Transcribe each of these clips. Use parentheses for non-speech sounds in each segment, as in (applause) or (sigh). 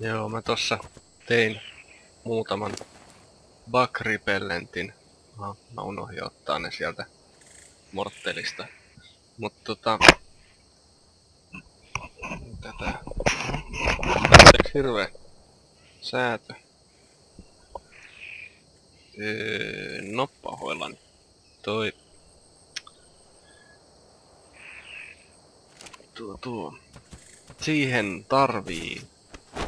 Joo, mä tossa tein muutaman bug repellentin. Aha, mä unohdin ottaa ne sieltä morttelista. Mut tota... Tätä... Tätä hirveä säätö. Öö, no pahoillani. Toi... Tuo, tuo. Siihen tarvii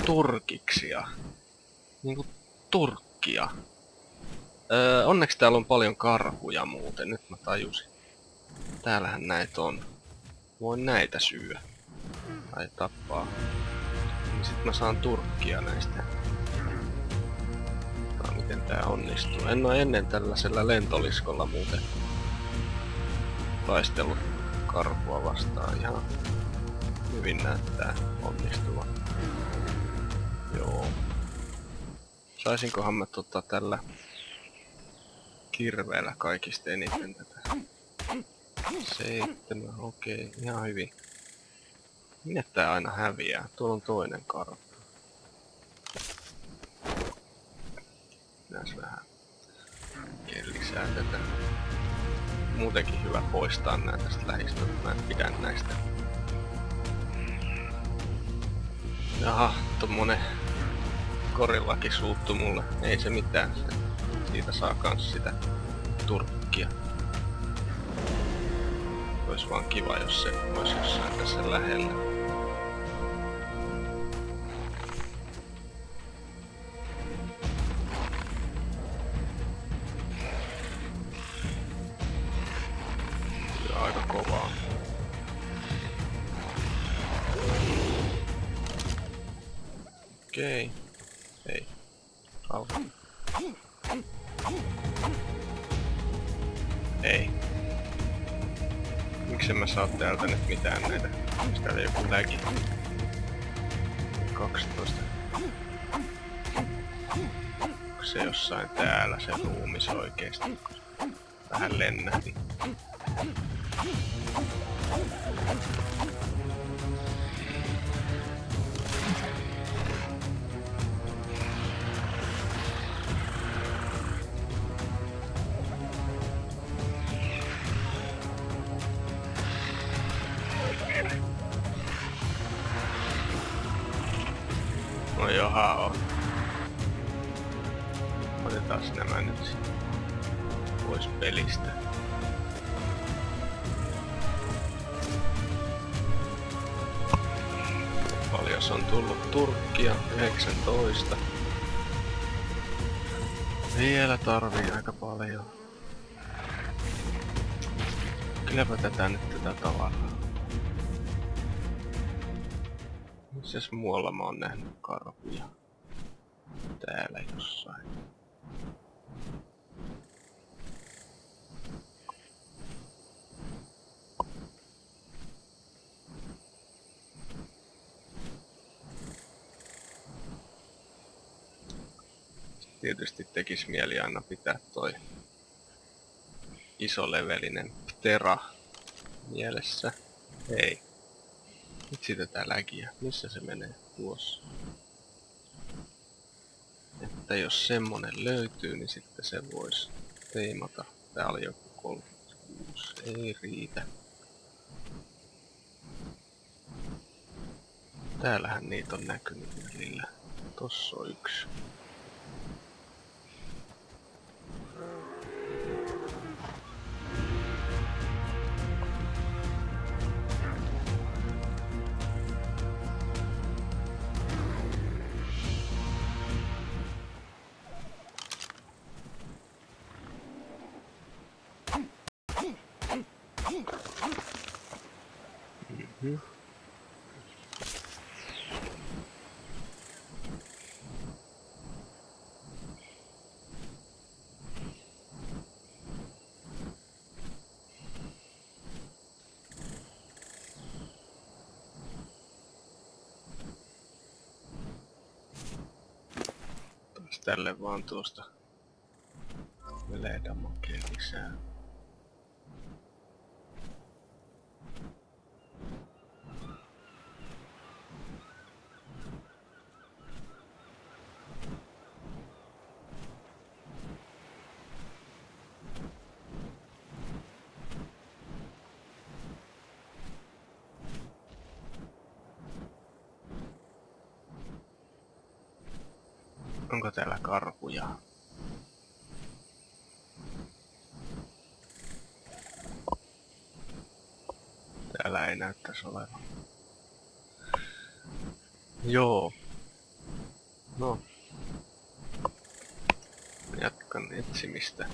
turkiksia. Niinku turkkia. Öö, onneksi täällä on paljon karhuja muuten, nyt mä tajusin. Täällähän näitä on. Voin näitä syödä. Tai tappaa. Niin sit mä saan turkkia näistä. No, miten tää onnistuu. En oo ennen tällaisella lentoliskolla muuten taistellut karhua vastaan. Ihan hyvin näyttää onnistuvan. Joo. Saisinkohan mä tota tällä kirveellä kaikista eniten tätä? Seitsemän, okei, okay, ihan hyvin. Minne tää aina häviää? Tuolla on toinen kartta. Näis vähän lisää tätä. Muutenkin hyvä poistaa näitä tästä lähistä, mä en pidä näistä. Jaha, tommonen korillakin suuttu mulle. Ei se mitään. Se, siitä saa kans sitä turkkia. Ois vaan kiva, jos se ois jossain tässä lähellä. Okei. Okay. Ei. Rauha. Ei. Miksi mä saa täältä nyt mitään näitä? Onks täällä joku lägi? 12. Onko se jossain täällä se ruumis oikeesti? Vähän lennähti. No joha on. Otetaan nämä nyt pois pelistä. Paljon on tullut Turkkia? 19. Vielä tarvii aika paljon. Kylläpä tätä nyt tätä tavaraa. Missäs muualla mä oon nähnyt karhuja? Täällä jossain. Tietysti tekis mieli aina pitää toi isolevelinen Ptera mielessä. Ei. Vitsi tätä läkiä. Missä se menee? Tuossa. Että jos semmonen löytyy, niin sitten se vois teimata. Tää oli joku 36. Ei riitä. Täällähän niitä on näkynyt välillä. Tossa on yksi. Mm-hmm. tälle vaan tuosta veledamakea lisää. Onko täällä karhuja? Täällä ei näyttäisi olevan. Joo. No. Jatkan etsimistä.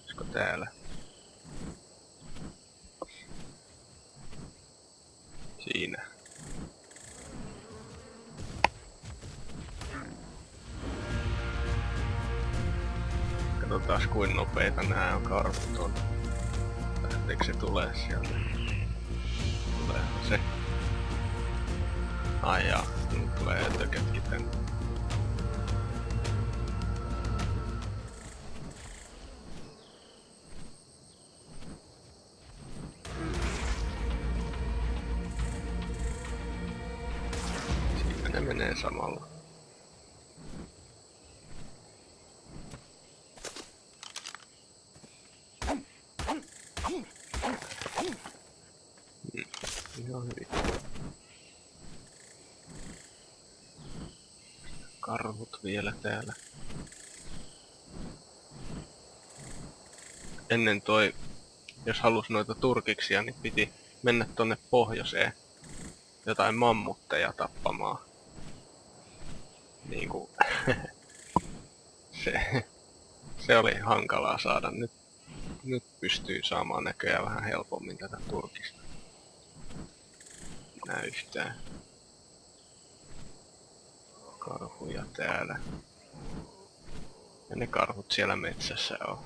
Olisiko täällä? Siinä. Katsotaan kuin nopeita nää on karhut on. Lähteekö se tulee sieltä? Tulee se. Ai jaa, nyt tulee ötöketkin tänne. Siinä ne menee samalla. Mm, Ihan hyvin. Karhut vielä täällä. Ennen toi, jos halus noita turkiksia, niin piti mennä tonne pohjoiseen jotain mammutteja tappamaan. Niinku... (laughs) se, se oli hankalaa saada. Nyt, nyt pystyy saamaan näköjään vähän helpommin tätä turkista. Nää yhtään karhuja täällä. Ja ne karhut siellä metsässä on.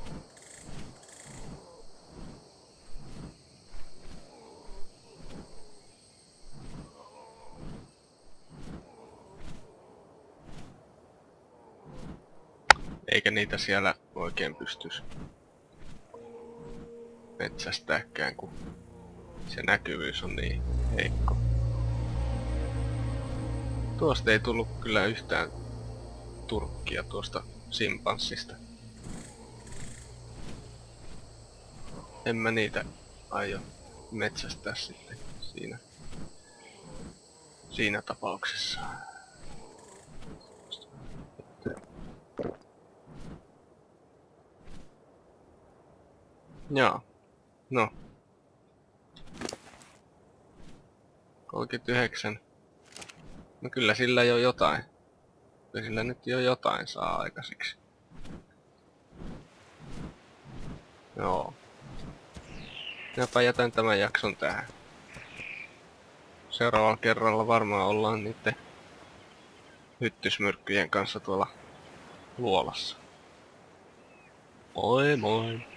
Eikä niitä siellä oikein pystys metsästääkään, kun se näkyvyys on niin heikko. Tuosta ei tullut kyllä yhtään turkkia tuosta simpanssista. En mä niitä aio metsästää sitten siinä, siinä tapauksessa. Joo. No. 39. No kyllä sillä jo jotain. Kyllä sillä nyt jo jotain saa aikaiseksi. Joo. Minäpä jätän tämän jakson tähän. Seuraavalla kerralla varmaan ollaan niiden hyttysmyrkkyjen kanssa tuolla luolassa. Moi moi!